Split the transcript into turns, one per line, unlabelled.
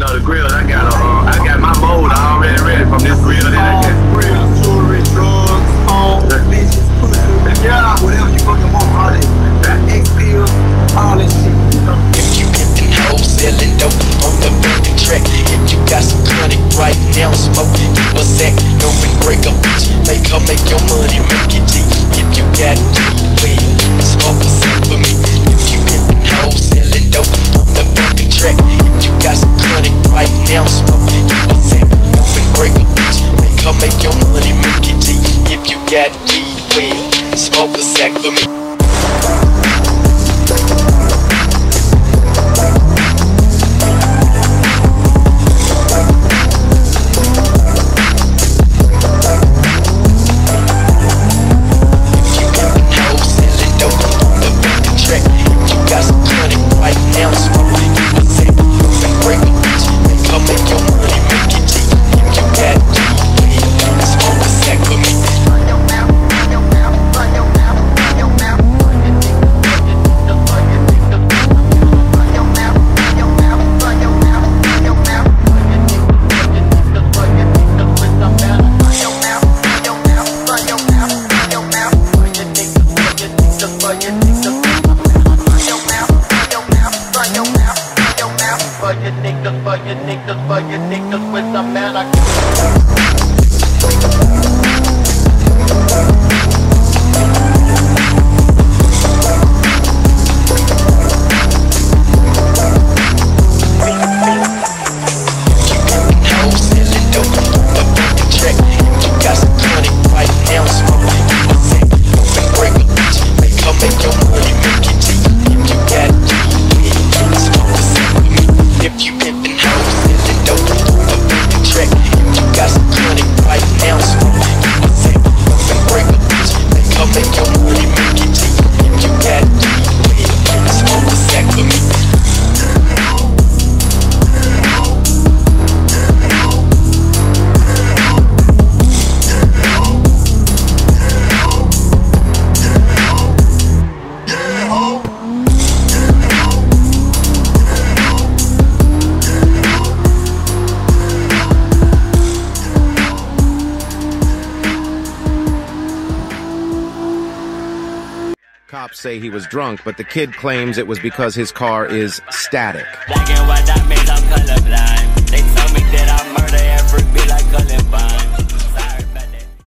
another grill. I got a, uh, I got my mold already ready from this grill. Then I got some grills, jewelry, drugs, phone, bitches, pussy, yeah, whatever you fucking want, all that, that X pills, all that shit. If you get the whole dope on the beat track, if you got some chronic right now, smoke it, give a sack, go and break a bitch, make her make your money, make it deep. If you got weed, smoke a sack for me.
If you get
the whole dope on the beat track, if you got some right now, something a bitch. Come make your money, make it deep. If you got G, win. Smoke a sack for me. for your niggas, for your niggas with the man I
Cops say he was drunk, but the kid claims it was because his car is static.